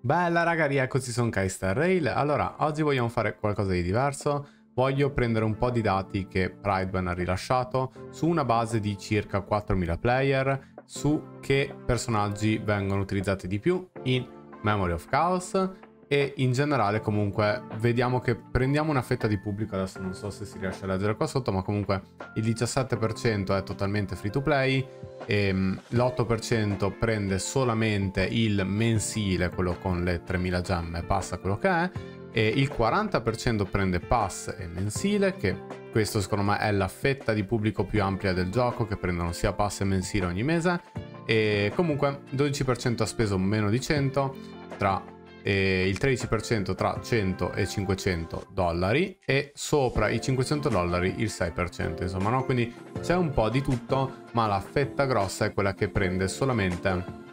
Bella raga, rieccoci su Star Rail. Allora, oggi vogliamo fare qualcosa di diverso. Voglio prendere un po' di dati che Prideban ha rilasciato su una base di circa 4000 player su che personaggi vengono utilizzati di più in Memory of Chaos e in generale comunque vediamo che prendiamo una fetta di pubblico, adesso non so se si riesce a leggere qua sotto, ma comunque il 17% è totalmente free to play, e l'8% prende solamente il mensile, quello con le 3000 gemme, passa quello che è, e il 40% prende pass e mensile, che questo secondo me è la fetta di pubblico più ampia del gioco, che prendono sia pass e mensile ogni mese, e comunque 12% ha speso meno di 100 tra e il 13% tra 100 e 500 dollari e sopra i 500 dollari il 6%, insomma, no? Quindi c'è un po' di tutto, ma la fetta grossa è quella che prende solamente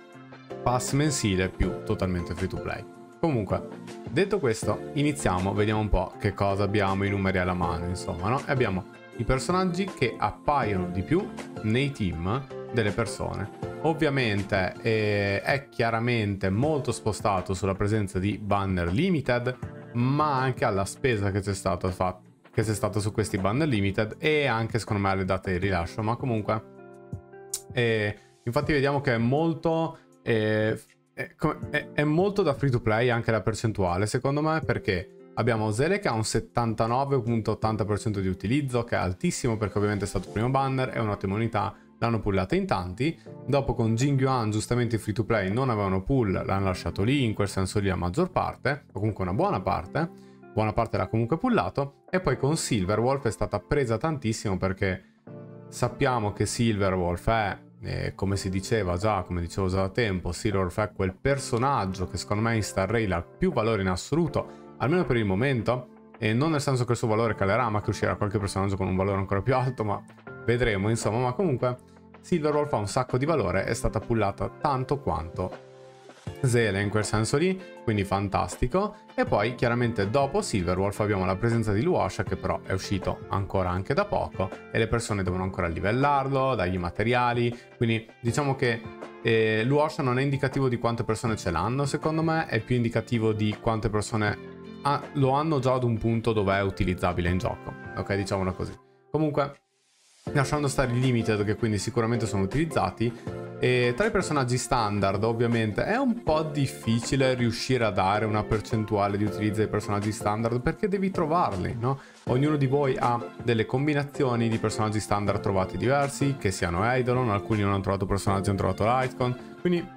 pass mensile più totalmente free to play. Comunque, detto questo, iniziamo, vediamo un po' che cosa abbiamo i numeri alla mano, insomma, no? E abbiamo i personaggi che appaiono di più nei team delle persone. Ovviamente eh, è chiaramente molto spostato sulla presenza di banner limited, ma anche alla spesa che c'è stata fatta che c'è stata su questi banner limited e anche secondo me alle date di rilascio, ma comunque eh, infatti vediamo che è molto eh, è, è, molto da free to play anche la percentuale secondo me perché abbiamo Zele che ha un 79.80% di utilizzo che è altissimo perché ovviamente è stato il primo banner, è un'ottima unità l'hanno pullata in tanti, dopo con Jing Yuan giustamente free to play non avevano pull, l'hanno lasciato lì, in quel senso lì la maggior parte, o comunque una buona parte, buona parte l'ha comunque pullato, e poi con Silverwolf è stata presa tantissimo perché sappiamo che Silverwolf è, eh, come si diceva già, come dicevo già da tempo, Silverwolf è quel personaggio che secondo me in Star Rail ha più valore in assoluto, almeno per il momento, e non nel senso che il suo valore calerà, ma che uscirà qualche personaggio con un valore ancora più alto, ma vedremo insomma, ma comunque Silverwolf ha un sacco di valore, è stata pullata tanto quanto Zele in quel senso lì, quindi fantastico. E poi chiaramente dopo Silverwolf abbiamo la presenza di Luosha che però è uscito ancora anche da poco e le persone devono ancora livellarlo, dargli materiali, quindi diciamo che eh, Luosha non è indicativo di quante persone ce l'hanno secondo me, è più indicativo di quante persone ha, lo hanno già ad un punto dove è utilizzabile in gioco, ok diciamolo così. Comunque lasciando stare i limited che quindi sicuramente sono utilizzati. E tra i personaggi standard ovviamente è un po' difficile riuscire a dare una percentuale di utilizzo dei personaggi standard perché devi trovarli, no? Ognuno di voi ha delle combinazioni di personaggi standard trovati diversi, che siano Eidolon, alcuni non hanno trovato personaggi, hanno trovato Lightcon, quindi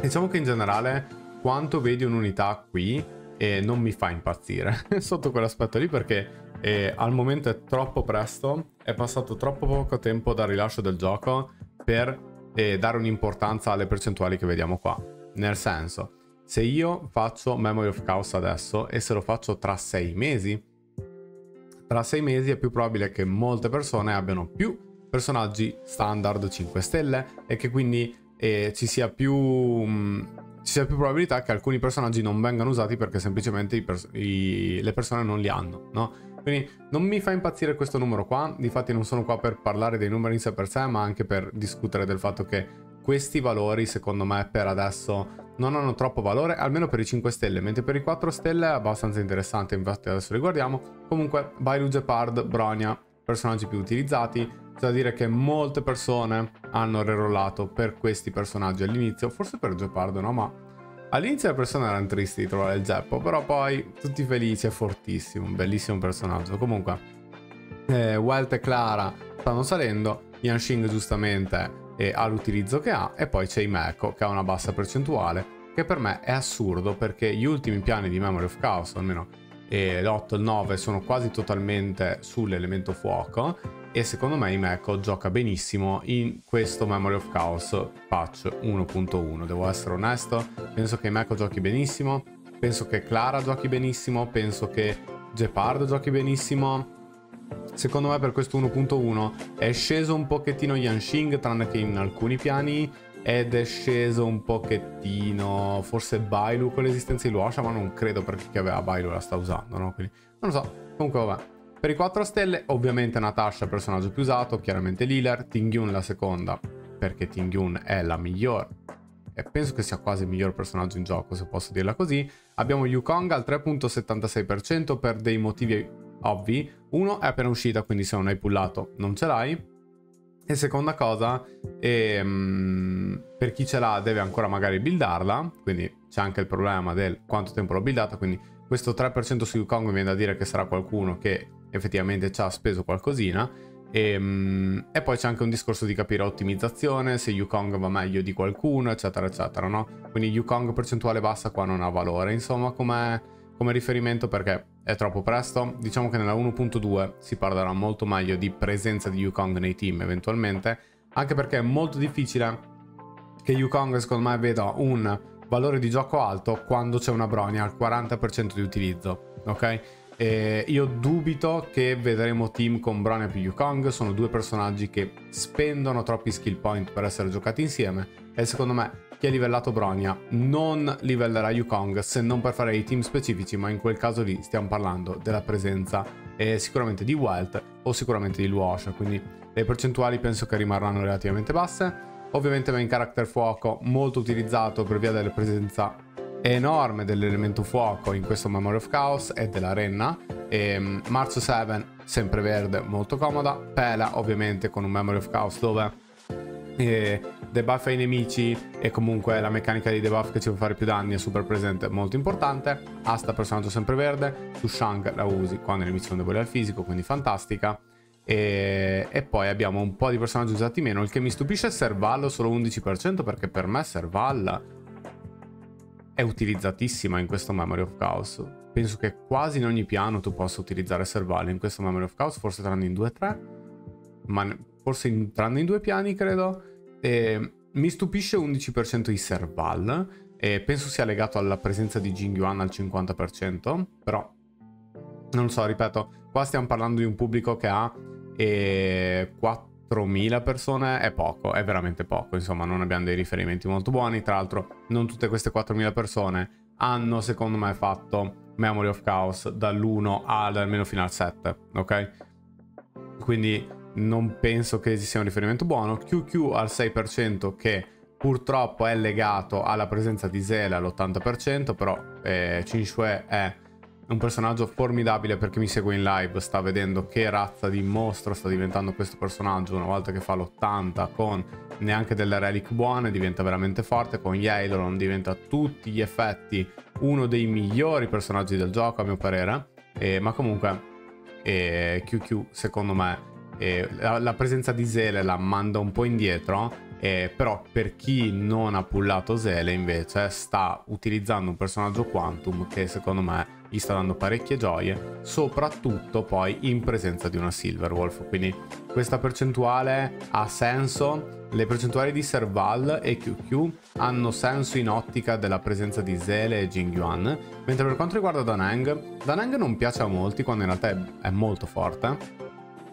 diciamo che in generale quanto vedi un'unità qui e non mi fa impazzire sotto quell'aspetto lì perché e al momento è troppo presto, è passato troppo poco tempo dal rilascio del gioco per eh, dare un'importanza alle percentuali che vediamo qua. Nel senso, se io faccio Memory of Chaos adesso e se lo faccio tra sei mesi, tra sei mesi è più probabile che molte persone abbiano più personaggi standard 5 stelle e che quindi eh, ci sia più... Mh, mm, ci sia più probabilità che alcuni personaggi non vengano usati perché semplicemente pers- i, le persone non li hanno, no? Quindi non mi fa impazzire questo numero qua, difatti non sono qua per parlare dei numeri in sé per sé, ma anche per discutere del fatto che questi valori secondo me per adesso non hanno troppo valore, almeno per i 5 stelle, mentre per i 4 stelle è abbastanza interessante, infatti adesso li guardiamo. Comunque, Bailu Gepard, Bronia, personaggi più utilizzati, c'è da dire che molte persone hanno rerollato per questi personaggi all'inizio, forse per Gepard no, ma All'inizio le persone erano tristi di trovare il Zeppo, però poi tutti felici, è fortissimo, un bellissimo personaggio. Comunque, eh, Welt e Clara stanno salendo, Yanxing giustamente eh, ha l'utilizzo che ha, e poi c'è Imeko che ha una bassa percentuale, che per me è assurdo perché gli ultimi piani di Memory of Chaos, almeno eh, l'8 e il 9, sono quasi totalmente sull'elemento fuoco e secondo me Imeco gioca benissimo in questo Memory of Chaos patch 1.1. Devo essere onesto, penso che Imeco giochi benissimo, penso che Clara giochi benissimo, penso che Gepard giochi benissimo. Secondo me per questo 1.1 è sceso un pochettino Yanxing, tranne che in alcuni piani, ed è sceso un pochettino forse Bailu con l'esistenza di Luosha, ma non credo perché chi aveva Bailu la sta usando, no? Quindi non lo so. Comunque vabbè. Per i 4 stelle, ovviamente Natasha, personaggio più usato, chiaramente Lilar, Tingyun la seconda, perché Tingyun è la miglior e penso che sia quasi il miglior personaggio in gioco, se posso dirla così. Abbiamo Yukong al 3.76% per dei motivi ovvi. Uno è appena uscita, quindi se non hai pullato non ce l'hai. E seconda cosa, ehm, per chi ce l'ha deve ancora magari buildarla, quindi c'è anche il problema del quanto tempo l'ho buildata, quindi questo 3% su Yukong mi viene da dire che sarà qualcuno che effettivamente ci ha speso qualcosina. E, ehm, e, poi c'è anche un discorso di capire ottimizzazione, se Yukong va meglio di qualcuno, eccetera, eccetera, no? Quindi Yukong percentuale bassa qua non ha valore, insomma, come, come riferimento perché è troppo presto. Diciamo che nella 1.2 si parlerà molto meglio di presenza di Yukong nei team eventualmente, anche perché è molto difficile che Yukong secondo me veda un valore di gioco alto quando c'è una Bronia al 40% di utilizzo, ok? E io dubito che vedremo team con Bronia più Yukong, sono due personaggi che spendono troppi skill point per essere giocati insieme. E secondo me chi ha livellato Bronia non livellerà Yukong se non per fare i team specifici, ma in quel caso lì stiamo parlando della presenza eh, sicuramente di Welt o sicuramente di Luosha, quindi le percentuali penso che rimarranno relativamente basse. Ovviamente main character fuoco molto utilizzato per via della presenza enorme dell'elemento fuoco in questo Memory of Chaos e della Renna. E, um, Marzo 7 sempre verde, molto comoda. Pela ovviamente con un Memory of Chaos dove e debuff ai nemici e comunque la meccanica di debuff che ci fa fare più danni è super presente, molto importante. Asta personaggio sempre verde, su Shang la usi quando i nemici sono deboli al fisico, quindi fantastica. E, e, poi abbiamo un po' di personaggi usati meno. Il che mi stupisce è Serval solo 11% perché per me Serval è utilizzatissima in questo Memory of Chaos. Penso che quasi in ogni piano tu possa utilizzare Serval in questo Memory of Chaos, forse tranne in 2-3, ma forse in, tranne in due piani credo. E mi stupisce 11% di Serval, e penso sia legato alla presenza di Jing Yuan al 50%, però non so, ripeto, qua stiamo parlando di un pubblico che ha eh, 4.000 persone, è poco, è veramente poco, insomma non abbiamo dei riferimenti molto buoni, tra l'altro non tutte queste 4.000 persone hanno secondo me fatto Memory of Chaos dall'1 ad almeno fino al 7, ok? Quindi non penso che sia un riferimento buono. QQ al 6% che purtroppo è legato alla presenza di Zela all'80%, però eh, Shui è un personaggio formidabile per chi mi segue in live, sta vedendo che razza di mostro sta diventando questo personaggio una volta che fa l'80 con neanche delle relic buone, diventa veramente forte, con Eidolon diventa a tutti gli effetti uno dei migliori personaggi del gioco a mio parere, eh, ma comunque eh, QQ secondo me eh, la, la, presenza di Zele la manda un po' indietro, eh, però per chi non ha pullato Zele invece sta utilizzando un personaggio Quantum che secondo me gli sta dando parecchie gioie, soprattutto poi in presenza di una Silverwolf. Quindi questa percentuale ha senso. Le percentuali di Serval e QQ hanno senso in ottica della presenza di Zele e Jingyuan, mentre per quanto riguarda Danang, Danang non piace a molti quando in realtà è, è molto forte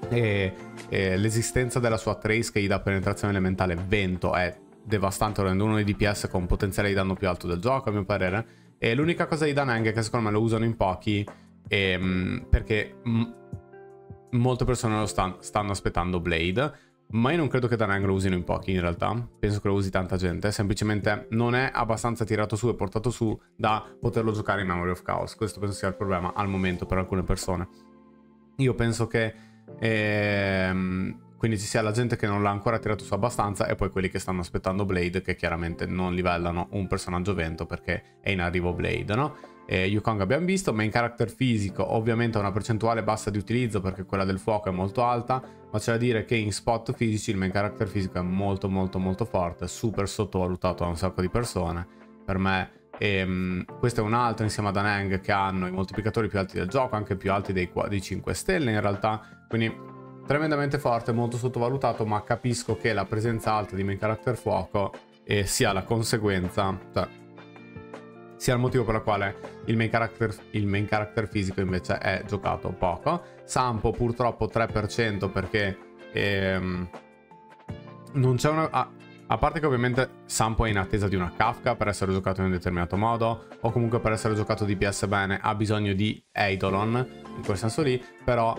e, e l'esistenza della sua trace che gli dà penetrazione elementale vento è devastante, lo rende uno dei DPS con potenziale di danno più alto del gioco, a mio parere. E l'unica cosa di Danang è che secondo me lo usano in pochi, ehm, perché m- molte persone lo stan- stanno aspettando Blade. Ma io non credo che Danang lo usino in pochi in realtà, penso che lo usi tanta gente, semplicemente non è abbastanza tirato su e portato su da poterlo giocare in Memory of Chaos, questo penso sia il problema al momento per alcune persone. Io penso che ehm, quindi ci sia la gente che non l'ha ancora tirato su abbastanza e poi quelli che stanno aspettando Blade che chiaramente non livellano un personaggio vento perché è in arrivo Blade, no? E Yukong abbiamo visto, main character fisico ovviamente ha una percentuale bassa di utilizzo perché quella del fuoco è molto alta, ma c'è da dire che in spot fisici il main character fisico è molto molto molto forte, super sottovalutato da un sacco di persone. Per me e, um, questo è un altro insieme ad Anang che hanno i moltiplicatori più alti del gioco, anche più alti dei, dei 5 stelle in realtà. Quindi tremendamente forte, molto sottovalutato, ma capisco che la presenza alta di main character fuoco eh, sia la conseguenza, cioè, sia il motivo per il quale il main, character, il main character fisico invece è giocato poco. Sampo purtroppo 3% perché ehm, non c'è una... Ah, a parte che ovviamente Sampo è in attesa di una Kafka per essere giocato in un determinato modo, o comunque per essere giocato DPS bene ha bisogno di Eidolon, in quel senso lì, però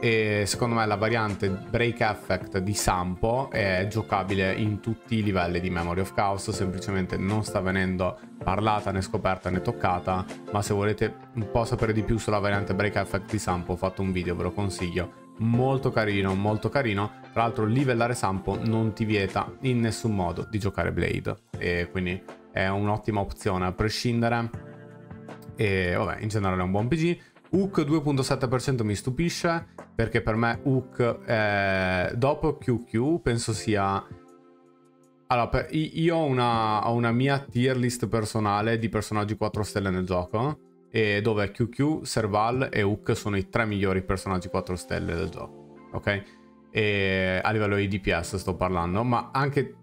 e secondo me la variante Break Effect di Sampo è giocabile in tutti i livelli di Memory of Chaos, semplicemente non sta venendo parlata né scoperta né toccata, ma se volete un po' sapere di più sulla variante Break Effect di Sampo ho fatto un video, ve lo consiglio. Molto carino, molto carino. Tra l'altro livellare Sampo non ti vieta in nessun modo di giocare Blade e quindi è un'ottima opzione a prescindere. E vabbè, in generale è un buon PG. Hook 2.7% mi stupisce perché per me Hook è... dopo QQ penso sia... Allora, per... io ho una... ho una mia tier list personale di personaggi 4 stelle nel gioco e dove QQ, Serval e Hook sono i tre migliori personaggi 4 stelle del gioco, ok? E a livello di DPS sto parlando, ma anche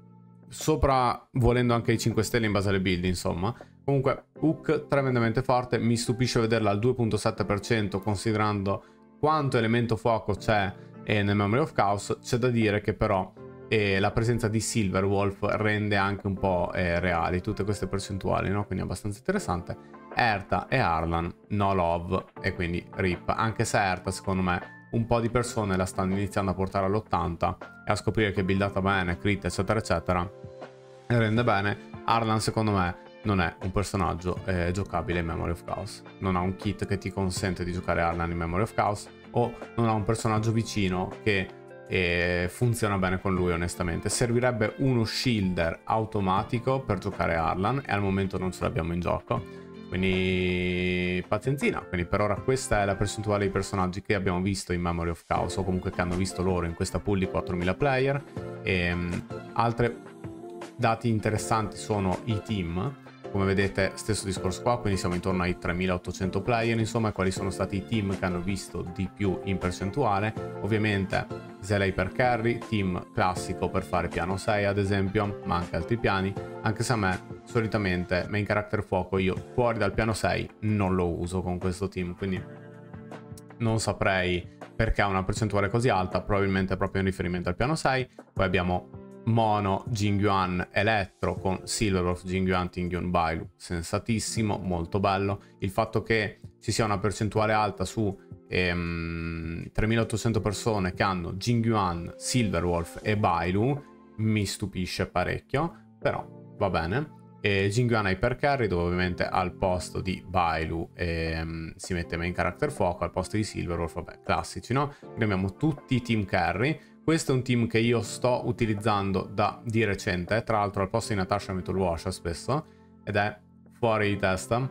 sopra volendo anche i 5 stelle in base alle build, insomma. Comunque, Hook tremendamente forte, mi stupisce vederla al 2.7% considerando quanto elemento fuoco c'è eh, nel Memory of Chaos, c'è da dire che però eh, la presenza di Silverwolf rende anche un po' eh, reali tutte queste percentuali, no? Quindi è abbastanza interessante. Erta e Arlan, no love, e quindi rip, anche se Erta secondo me un po' di persone la stanno iniziando a portare all'80 e a scoprire che è buildata bene, crit eccetera eccetera, rende bene. Arlan secondo me non è un personaggio eh, giocabile in Memory of Chaos. Non ha un kit che ti consente di giocare Arlan in Memory of Chaos o non ha un personaggio vicino che eh, funziona bene con lui onestamente. Servirebbe uno shielder automatico per giocare Arlan e al momento non ce l'abbiamo in gioco. Quindi pazienzina, quindi per ora questa è la percentuale di personaggi che abbiamo visto in Memory of Chaos o comunque che hanno visto loro in questa pool di 4000 player. E, um, altre dati interessanti sono i team, come vedete stesso discorso qua, quindi siamo intorno ai 3800 player, insomma quali sono stati i team che hanno visto di più in percentuale. Ovviamente Zela per carry, team classico per fare piano 6 ad esempio, ma anche altri piani, anche se a me solitamente main character fuoco io fuori dal piano 6 non lo uso con questo team, quindi non saprei perché ha una percentuale così alta, probabilmente proprio in riferimento al piano 6. Poi abbiamo Mono Jingyuan Elettro con Silverwolf Jingyuan Tingyun Bailu, sensatissimo, molto bello. Il fatto che ci sia una percentuale alta su ehm, 3800 persone che hanno Jingyuan, Silverwolf e Bailu mi stupisce parecchio, però va bene. E Jingyuan Hypercarry dove ovviamente al posto di Bailu ehm, si mette main character fuoco, al posto di Silverwolf, vabbè, classici, no? Quindi abbiamo tutti i team carry questo è un team che io sto utilizzando da di recente, tra l'altro al posto di Natasha metto il Washa spesso, ed è fuori di testa.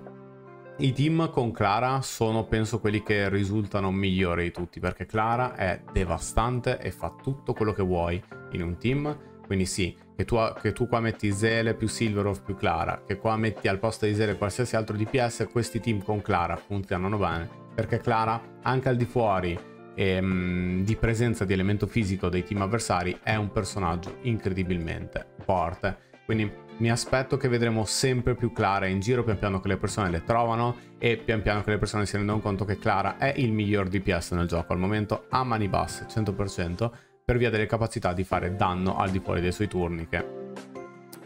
I team con Clara sono penso quelli che risultano migliori di tutti, perché Clara è devastante e fa tutto quello che vuoi in un team, quindi sì, che tu, che tu qua metti Zele più Silverov più Clara, che qua metti al posto di Zele qualsiasi altro DPS, questi team con Clara funzionano bene, perché Clara anche al di fuori ehm, di presenza di elemento fisico dei team avversari è un personaggio incredibilmente forte. Quindi mi aspetto che vedremo sempre più Clara in giro pian piano che le persone le trovano e pian piano che le persone si rendono conto che Clara è il miglior DPS nel gioco al momento a mani basse 100% per via delle capacità di fare danno al di fuori dei suoi turni che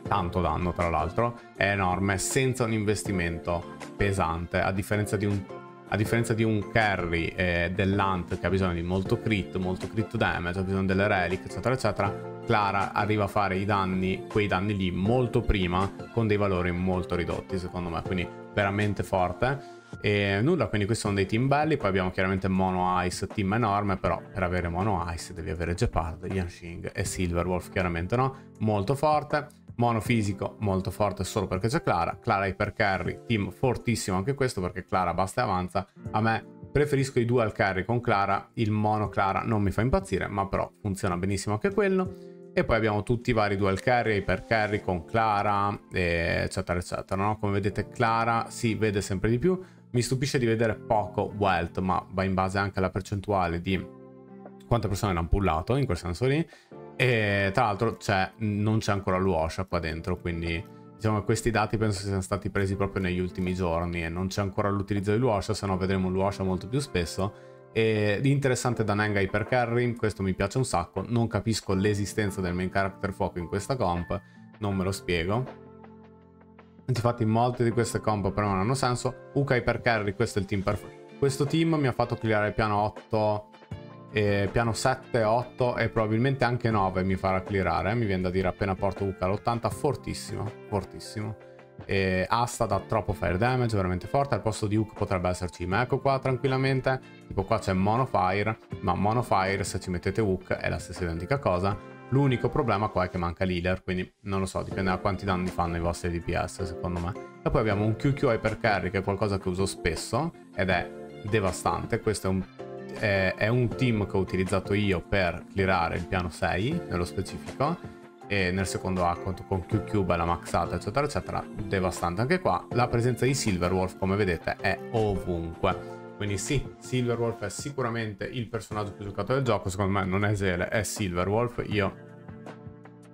tanto danno tra l'altro è enorme senza un investimento pesante a differenza di un a differenza di un carry eh, dell'Ant che ha bisogno di molto crit, molto crit damage, ha bisogno delle relic, eccetera, eccetera, Clara arriva a fare i danni, quei danni lì molto prima, con dei valori molto ridotti, secondo me, quindi veramente forte. E nulla, quindi questi sono dei team belli, poi abbiamo chiaramente Mono Ice, team enorme, però per avere Mono Ice devi avere Gepard, Yanxing e Silverwolf, chiaramente no? Molto forte. Mono fisico molto forte solo perché c'è Clara. Clara Hyper Carry, team fortissimo anche questo perché Clara basta e avanza. A me preferisco i dual carry con Clara, il mono Clara non mi fa impazzire, ma però funziona benissimo anche quello. E poi abbiamo tutti i vari dual carry, hyper carry con Clara, eccetera, eccetera. No? Come vedete Clara si vede sempre di più. Mi stupisce di vedere poco wealth, ma va in base anche alla percentuale di quante persone l'hanno pullato, in quel senso lì. E tra l'altro non c'è ancora l'UOSHA qua dentro, quindi diciamo che questi dati penso siano stati presi proprio negli ultimi giorni e non c'è ancora l'utilizzo di l'UOSHA, se no vedremo l'UOSHA molto più spesso. E l'interessante da Nanga Hyper Carry, questo mi piace un sacco, non capisco l'esistenza del main character fuoco in questa comp, non me lo spiego. Infatti molte di queste comp però non hanno senso. Uka Hyper Carry, questo è il team perfetto. Questo team mi ha fatto clearare piano 8 e piano 7, 8 e probabilmente anche 9 mi farà clearare, mi viene da dire appena porto Hook all'80, fortissimo, fortissimo. E Asta dà troppo fire damage, veramente forte, al posto di Hook potrebbe esserci Meko qua tranquillamente, tipo qua c'è Monofire, ma Monofire se ci mettete Hook è la stessa identica cosa, l'unico problema qua è che manca l'healer, quindi non lo so, dipende da quanti danni fanno i vostri DPS secondo me. E poi abbiamo un QQ Hyper Carry che è qualcosa che uso spesso ed è devastante, questo è un è, è un team che ho utilizzato io per clearare il piano 6 nello specifico e nel secondo account con QQ bella maxata eccetera eccetera devastante anche qua. La presenza di Silverwolf come vedete è ovunque. Quindi sì, Silverwolf è sicuramente il personaggio più giocato del gioco secondo me non è Zele, è Silverwolf io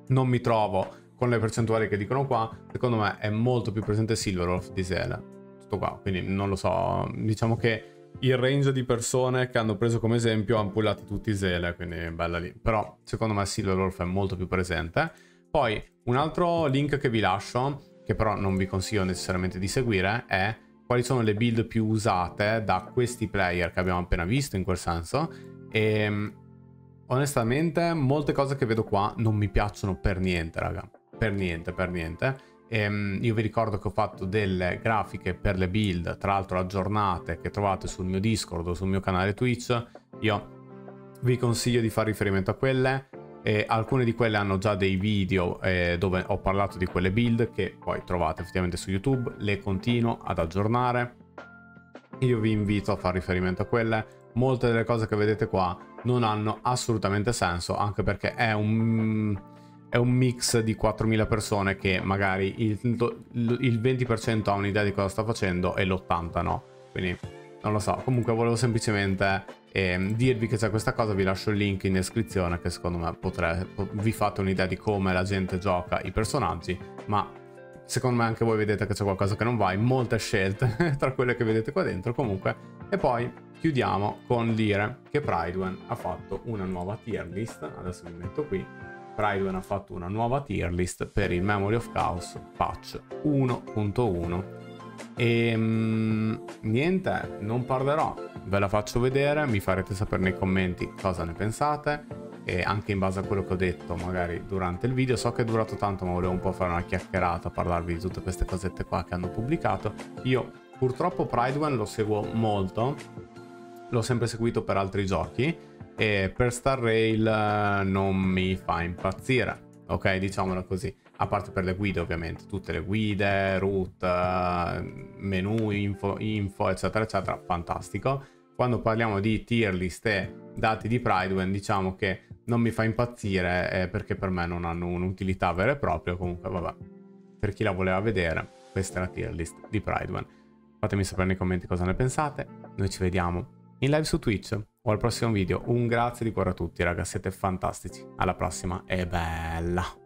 non mi trovo con le percentuali che dicono qua secondo me è molto più presente Silverwolf di Zele. Tutto qua quindi non lo so diciamo che il range di persone che hanno preso come esempio hanno pullato tutti Zele, quindi bella lì. Però secondo me Silverwolf è molto più presente. Poi un altro link che vi lascio, che però non vi consiglio necessariamente di seguire, è quali sono le build più usate da questi player che abbiamo appena visto in quel senso. E onestamente molte cose che vedo qua non mi piacciono per niente, raga. Per niente, per niente Ehm, io vi ricordo che ho fatto delle grafiche per le build, tra l'altro aggiornate, che trovate sul mio Discord o sul mio canale Twitch. Io vi consiglio di fare riferimento a quelle. E alcune di quelle hanno già dei video eh, dove ho parlato di quelle build che poi trovate effettivamente su YouTube. Le continuo ad aggiornare. Io vi invito a fare riferimento a quelle. Molte delle cose che vedete qua non hanno assolutamente senso, anche perché è un è un mix di 4.000 persone che magari il, il 20% ha un'idea di cosa sta facendo e l'80% no. Quindi non lo so. Comunque volevo semplicemente eh, dirvi che c'è questa cosa, vi lascio il link in descrizione che secondo me potrei, vi fate un'idea di come la gente gioca i personaggi, ma secondo me anche voi vedete che c'è qualcosa che non va in molte scelte tra quelle che vedete qua dentro comunque. E poi chiudiamo con dire che Pridewen ha fatto una nuova tier list, adesso vi metto qui, Pridewen ha fatto una nuova tier list per il Memory of Chaos patch 1.1 e mm, niente, non parlerò, ve la faccio vedere, mi farete sapere nei commenti cosa ne pensate e anche in base a quello che ho detto magari durante il video. So che è durato tanto ma volevo un po' fare una chiacchierata, parlarvi di tutte queste cosette qua che hanno pubblicato. Io purtroppo Pridewen lo seguo molto, l'ho sempre seguito per altri giochi e per Star Rail eh, non mi fa impazzire, ok? Diciamolo così. A parte per le guide ovviamente, tutte le guide, route, eh, menu, info, info eccetera eccetera, fantastico. Quando parliamo di tier list e dati di Pridewen diciamo che non mi fa impazzire eh, perché per me non hanno un'utilità vera e propria, comunque vabbè. Per chi la voleva vedere, questa è la tier list di Pridewen. Fatemi sapere nei commenti cosa ne pensate, noi ci vediamo in live su Twitch o al prossimo video. Un grazie di cuore a tutti, ragazzi, siete fantastici. Alla prossima e bella!